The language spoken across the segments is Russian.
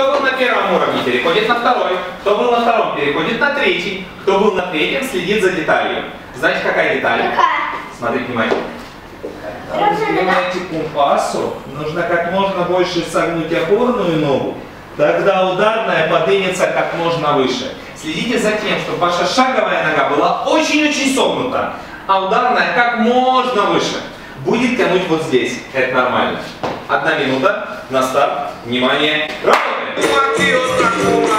Кто был на первом уровне, переходит на второй. Кто был на втором, переходит на третий. Кто был на третьем, следит за деталью. Знаете, какая деталь? Какая? Смотрите внимательно. Когда вы компасу, нужно как можно больше согнуть опорную ногу, тогда ударная поднимется как можно выше. Следите за тем, чтобы ваша шаговая нога была очень-очень согнута, а ударная как можно выше. Будет тянуть вот здесь. Это нормально. Одна минута. На старт. Внимание. Работаем.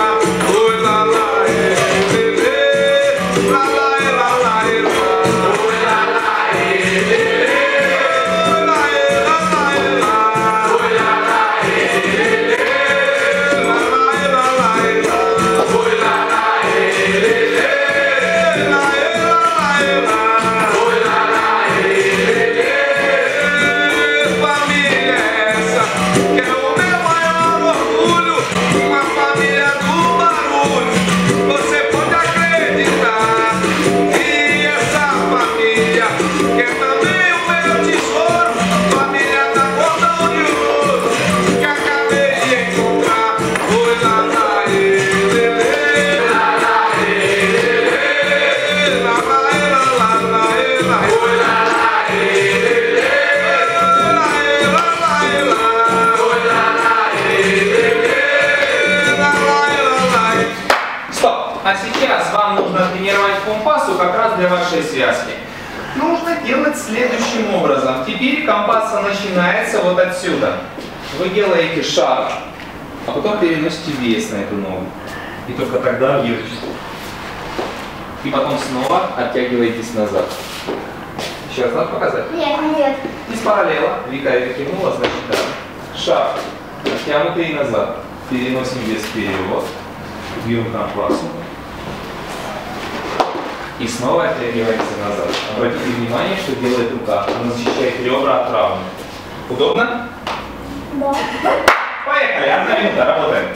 А сейчас вам нужно тренировать компасу как раз для вашей связки. Нужно делать следующим образом. Теперь компаса начинается вот отсюда. Вы делаете шаг, а потом переносите вес на эту ногу. И только тогда держите. И потом снова оттягиваетесь назад. Еще раз надо показать. Нет, нет. Из параллела. Вика это кивнула, значит да. Шаг. Оттянутый назад. Переносим вес вперед. Бьем компасу. И снова оттягиваемся назад. Обратите внимание, что делает рука. Она защищает ребра от травмы. Удобно? Да. Поехали, одна минута, работаем.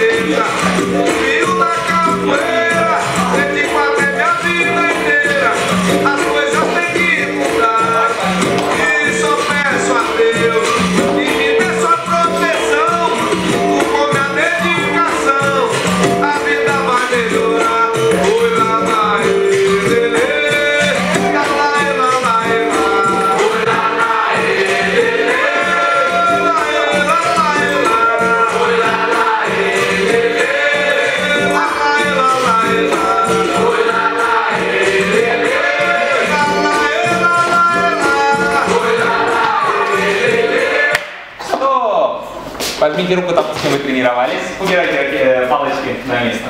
beleza Viu na capoeira Возьмите руку кем вы тренировались. Убирайте э, палочки на место.